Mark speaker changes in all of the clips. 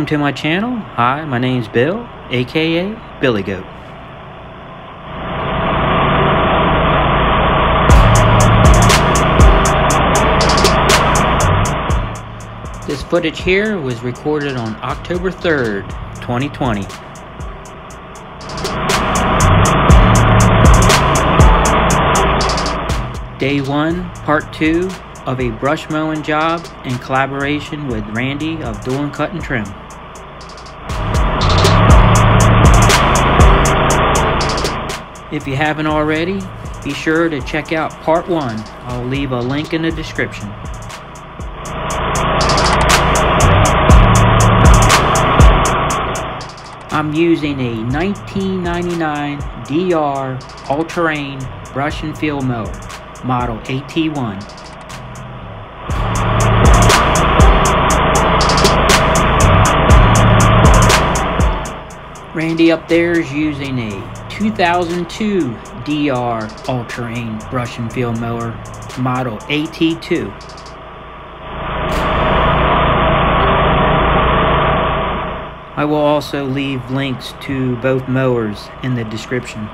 Speaker 1: Welcome to my channel. Hi, my name's Bill, aka Billy Goat. This footage here was recorded on October 3rd, 2020. Day 1, Part 2 of a brush mowing job in collaboration with Randy of Doing Cut and Trim. If you haven't already, be sure to check out part one. I'll leave a link in the description. I'm using a 1999 DR all-terrain brush and field mower, model AT1. Randy up there is using a 2002 DR all-terrain brush and field mower model AT2. I will also leave links to both mowers in the description.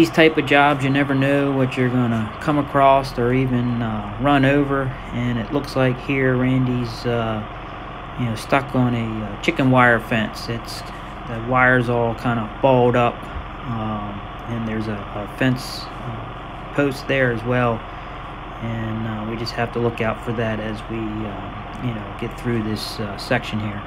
Speaker 1: These type of jobs you never know what you're gonna come across or even uh, run over. And it looks like here Randy's uh, you know stuck on a uh, chicken wire fence. It's the wires all kind of balled up um, and there's a, a fence uh, post there as well. And uh, we just have to look out for that as we um, you know get through this uh, section here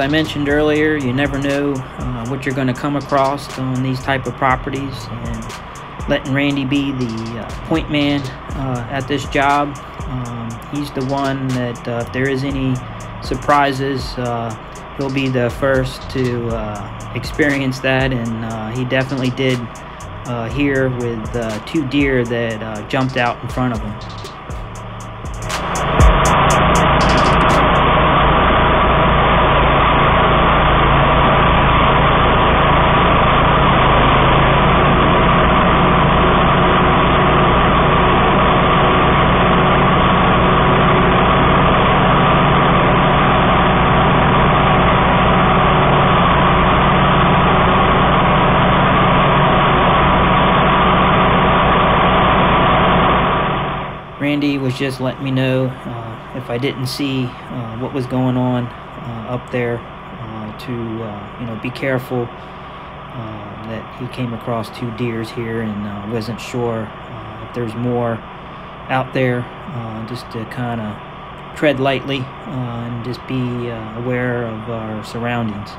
Speaker 1: I mentioned earlier, you never know uh, what you're going to come across on these type of properties, and letting Randy be the uh, point man uh, at this job. Um, he's the one that uh, if there is any surprises, uh, he'll be the first to uh, experience that, and he definitely did here with two deer that jumped out in front of him. Randy letting me know uh, if I didn't see uh, what was going on uh, up there uh, to uh, you know be careful that he came across two deers here and wasn't sure if there's more out there just to kind of tread lightly and just be aware of our surroundings.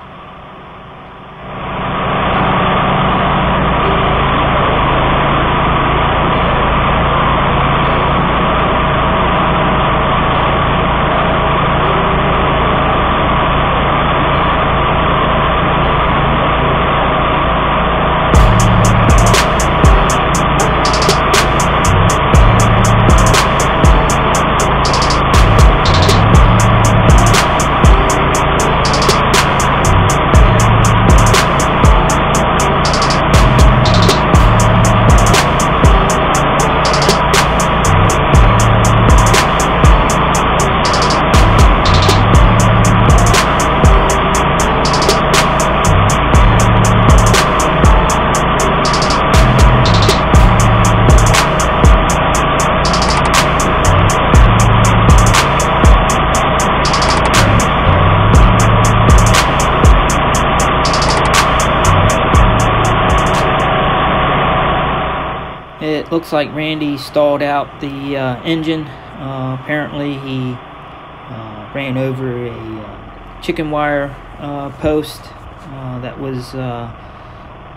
Speaker 1: Looks like Randy stalled out the uh, engine. Uh, apparently he uh, ran over a uh, chicken wire uh, post uh, that was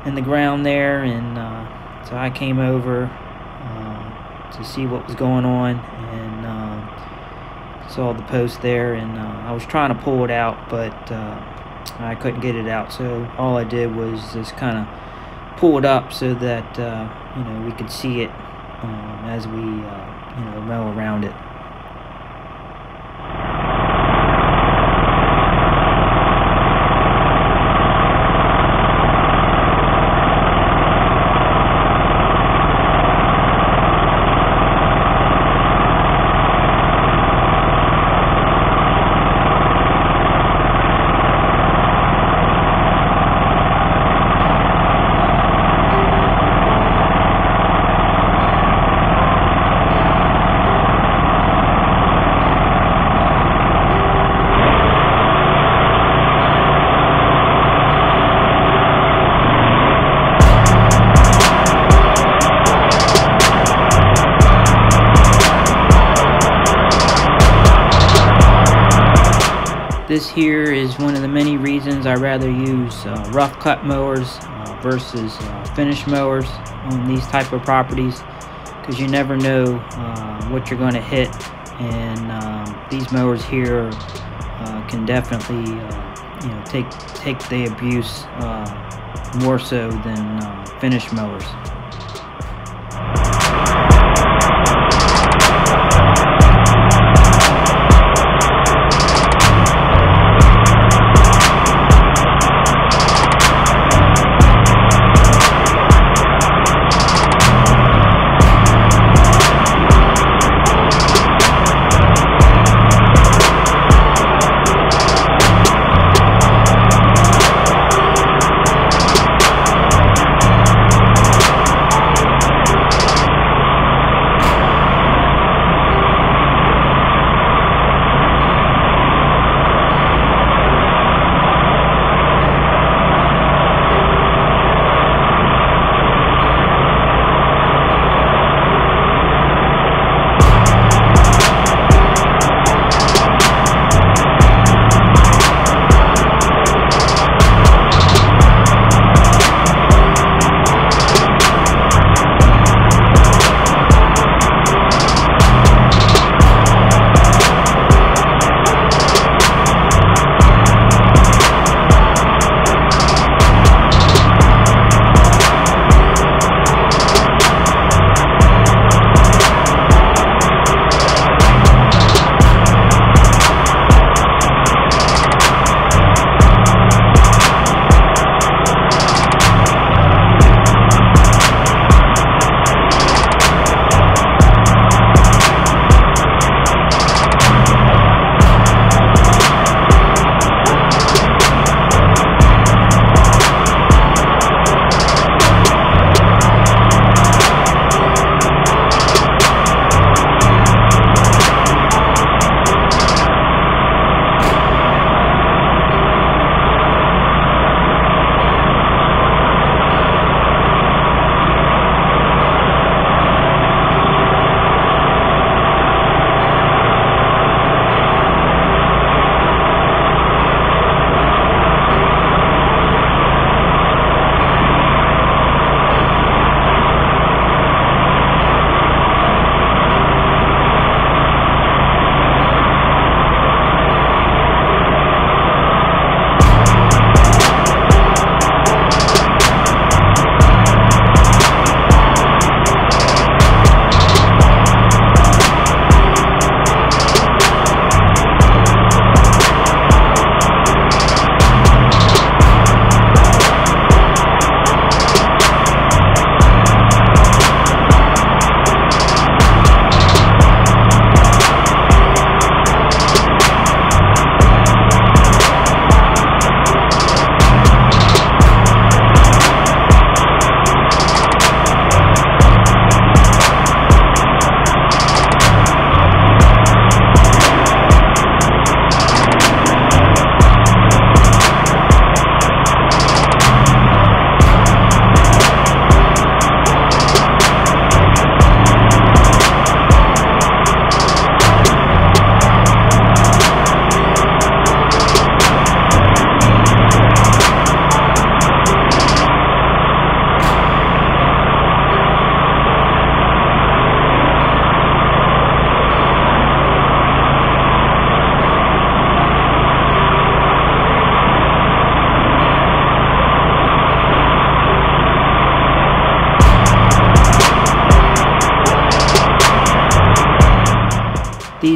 Speaker 1: in the ground there and so I came over to see what was going on and saw the post there and I was trying to pull it out but I couldn't get it out so all I did was just kind of pull it up so that uh, you know we could see it um, as we uh, you know mow around it. This here is one of the many reasons I rather use uh, rough cut mowers uh, versus uh, finish mowers on these type of properties because you never know uh, what you're going to hit and um, these mowers here uh, can definitely uh, you know take take the abuse more so than finish mowers.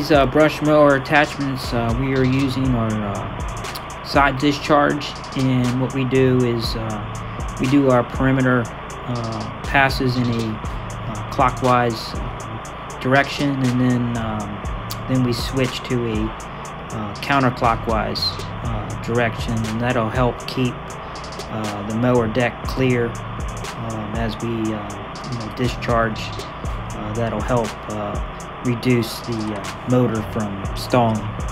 Speaker 1: These uh, brush mower attachments uh, we are using are uh, side discharge and what we do is uh, we do our perimeter uh, passes in a uh, clockwise direction and then um, then we switch to a counterclockwise direction and that'll help keep the mower deck clear um, as we you know, discharge that'll help reduce the uh, motor from stalling.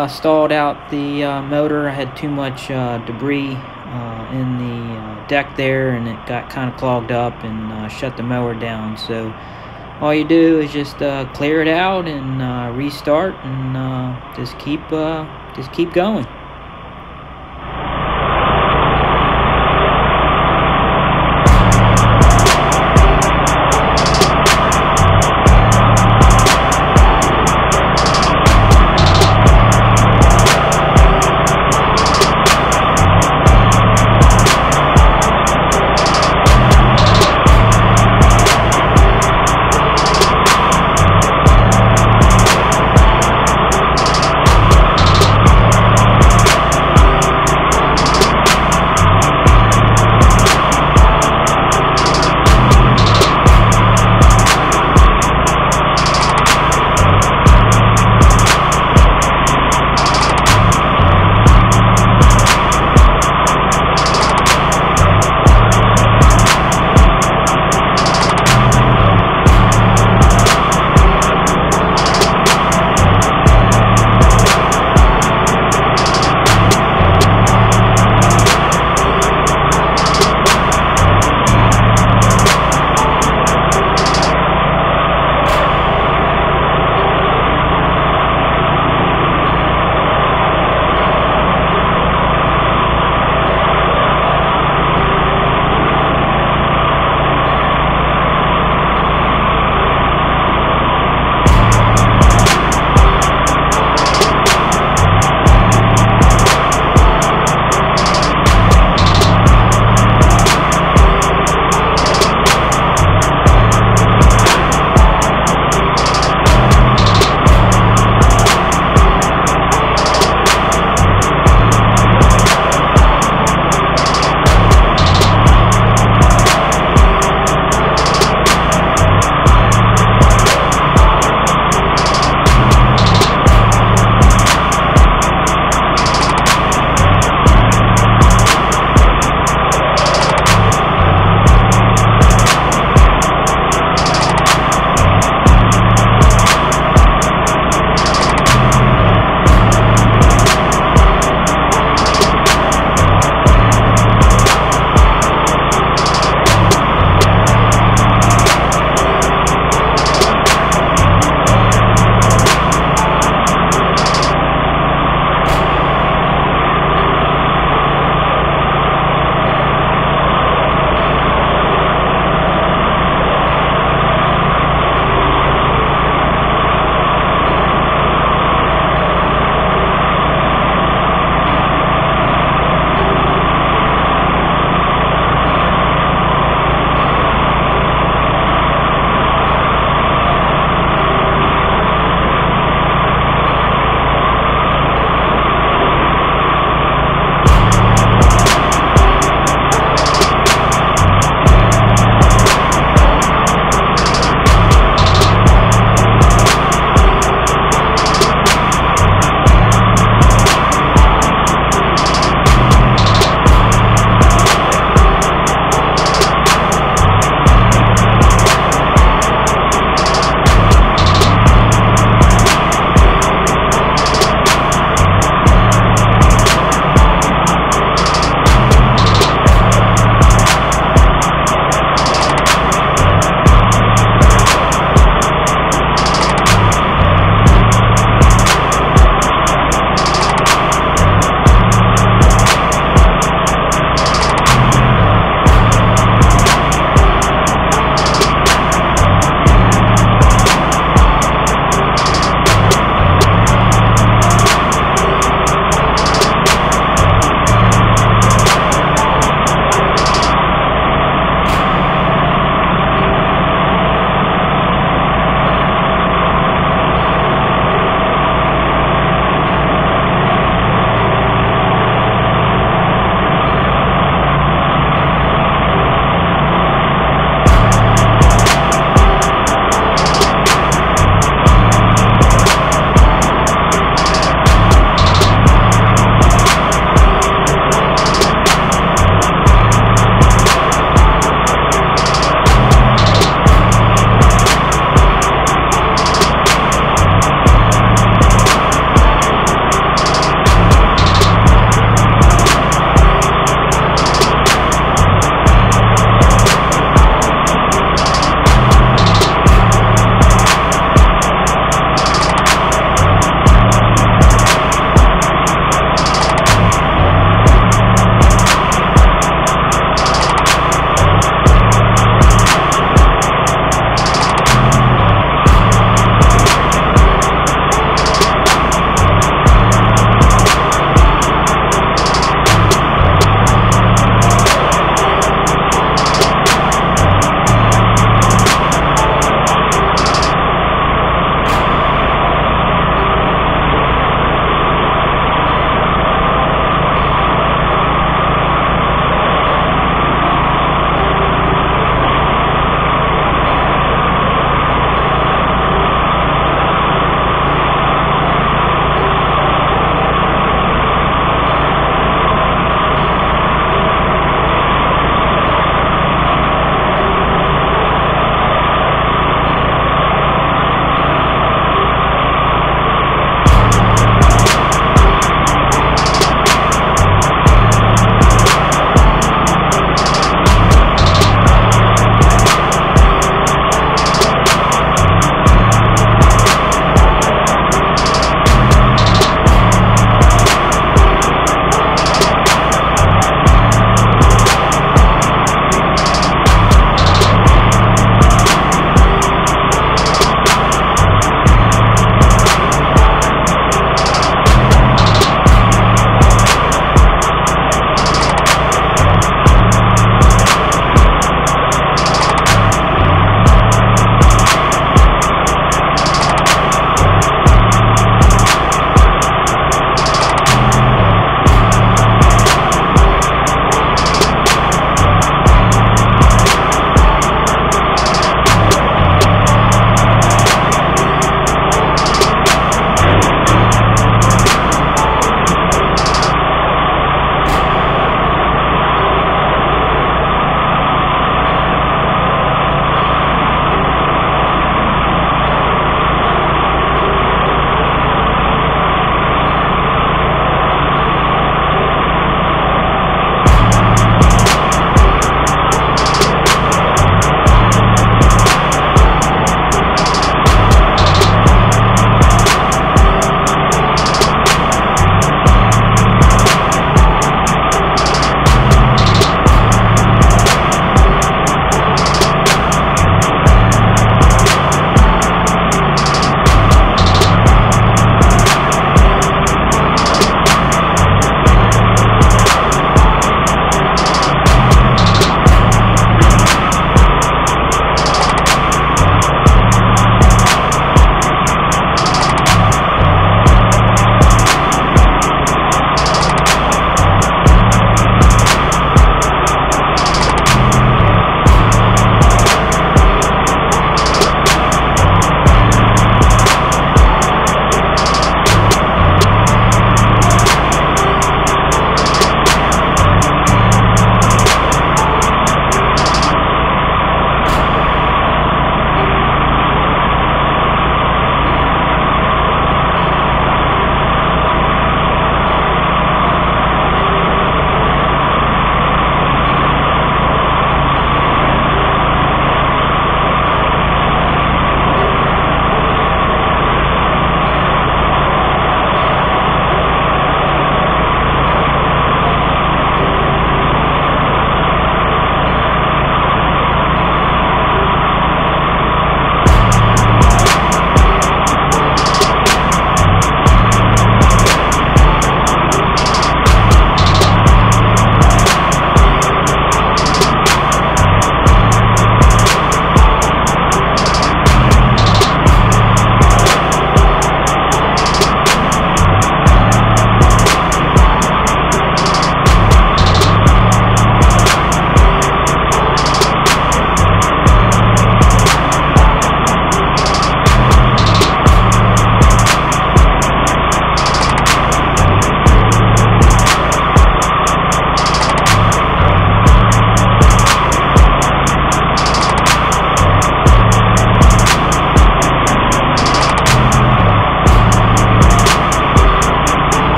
Speaker 1: Uh, stalled out the uh, motor. I had too much uh, debris uh, in the uh, deck there, and it got kind of clogged up and shut the mower down. So all you do is just clear it out and restart, and just keep just keep going.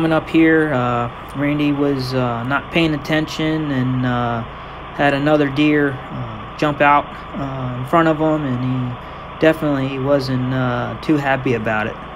Speaker 1: Coming up here, uh, Randy was uh, not paying attention and uh, had another deer uh, jump out uh, in front of him, and he definitely wasn't uh, too happy about it.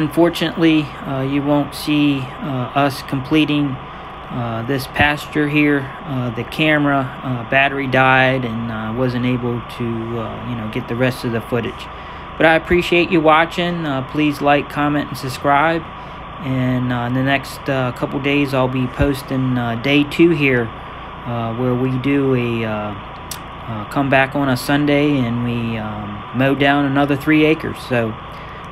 Speaker 1: Unfortunately, uh, you won't see uh, us completing uh, this pasture here. Uh, the camera battery died and I wasn't able to, you know, get the rest of the footage. But I appreciate you watching. please like, comment, and subscribe. And in the next couple days, I'll be posting day two here, where we do a uh, come back on a Sunday and we um, mow down another three acres. So